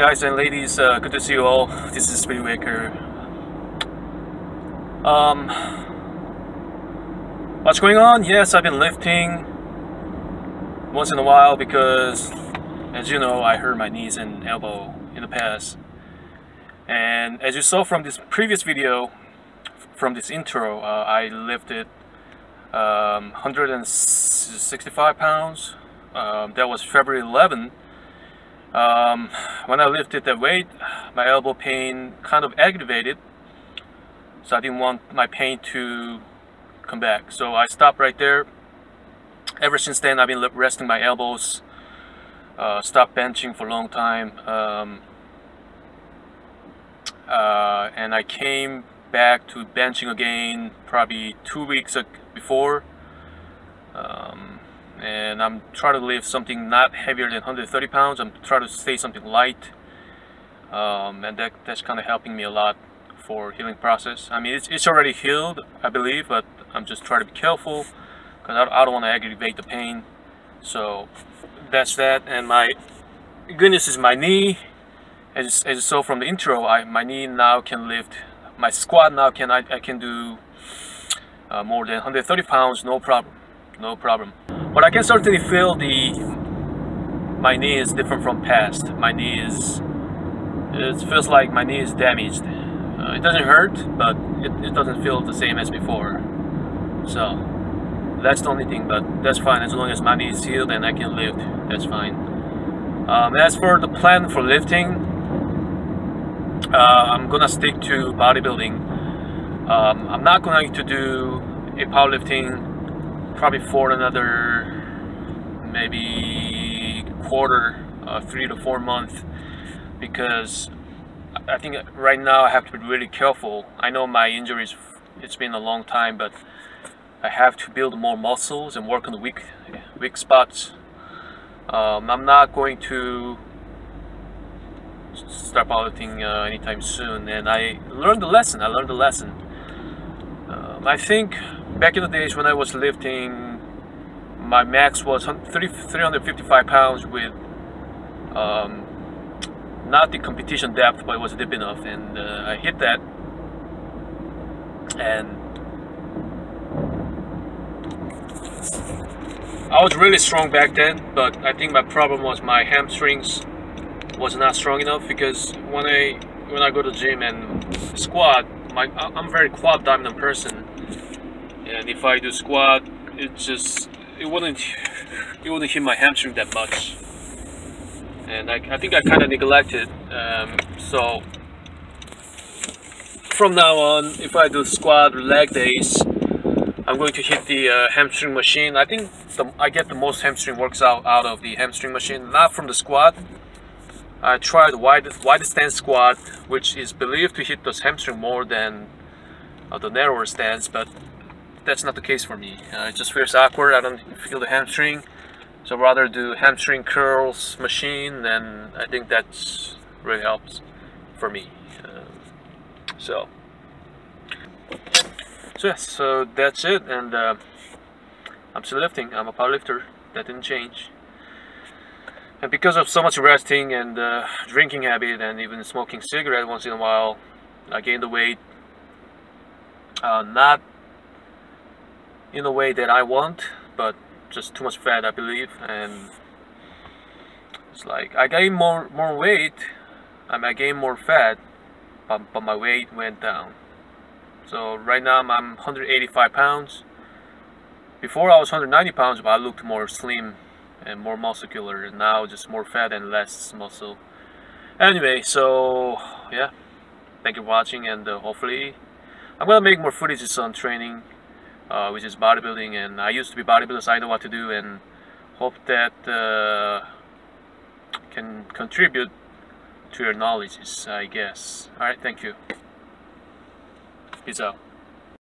Guys and ladies, uh, good to see you all. This is SpiritWaker. Um, what's going on? Yes, I've been lifting once in a while because, as you know, I hurt my knees and elbow in the past. And as you saw from this previous video, from this intro, uh, I lifted um, 165 pounds. Um, that was February 11 um, when I lifted the weight, my elbow pain kind of aggravated, so I didn't want my pain to come back. So I stopped right there. Ever since then, I've been resting my elbows, uh, stopped benching for a long time, um, uh, and I came back to benching again probably two weeks before. And I'm trying to lift something not heavier than 130 pounds. I'm trying to stay something light, um, and that, that's kind of helping me a lot for healing process. I mean, it's, it's already healed, I believe, but I'm just trying to be careful because I, I don't want to aggravate the pain. So that's that. And my goodness is my knee. As, as you saw from the intro, I, my knee now can lift. My squat now can I, I can do uh, more than 130 pounds, no problem, no problem. But I can certainly feel the my knee is different from past. My knee is it feels like my knee is damaged. Uh, it doesn't hurt, but it, it doesn't feel the same as before. So that's the only thing, but that's fine as long as my knee is healed and I can lift. That's fine. Um, as for the plan for lifting, uh, I'm gonna stick to bodybuilding. Um, I'm not going to do a powerlifting probably for another maybe quarter, uh, three to four months, because I think right now I have to be really careful. I know my injuries, it's been a long time, but I have to build more muscles and work on the weak, weak spots. Um, I'm not going to start powerlifting uh, anytime soon, and I learned the lesson. I learned the lesson. Um, I think back in the days when I was lifting, my max was 355 pounds with um, not the competition depth, but it was deep enough, and uh, I hit that, and I was really strong back then, but I think my problem was my hamstrings was not strong enough because when I when I go to the gym and squat, my I'm a very quad dominant person, and if I do squat it just it wouldn't it wouldn't hit my hamstring that much. And I, I think I kind of neglected um, so from now on if I do squat or leg days I'm going to hit the uh, hamstring machine. I think the, I get the most hamstring works out out of the hamstring machine not from the squat. I tried wide wide stance squat which is believed to hit those hamstring more than uh, the narrower stance but that's not the case for me. Uh, it just feels awkward. I don't feel the hamstring. So rather do hamstring curls machine, and I think that's really helps for me. Uh, so, so so that's it. And uh, I'm still lifting. I'm a powerlifter. That didn't change. And because of so much resting and uh, drinking habit and even smoking cigarette once in a while, I gained the weight. Uh, not in a way that I want, but just too much fat, I believe, and it's like I gained more more weight, I mean, I gained more fat, but, but my weight went down. So right now I'm 185 pounds. Before I was 190 pounds, but I looked more slim and more muscular, and now just more fat and less muscle. Anyway, so yeah, thank you for watching, and uh, hopefully I'm gonna make more footages on training uh, which is bodybuilding and I used to be bodybuilder so I know what to do and hope that uh, can contribute to your knowledge I guess. Alright thank you. Peace out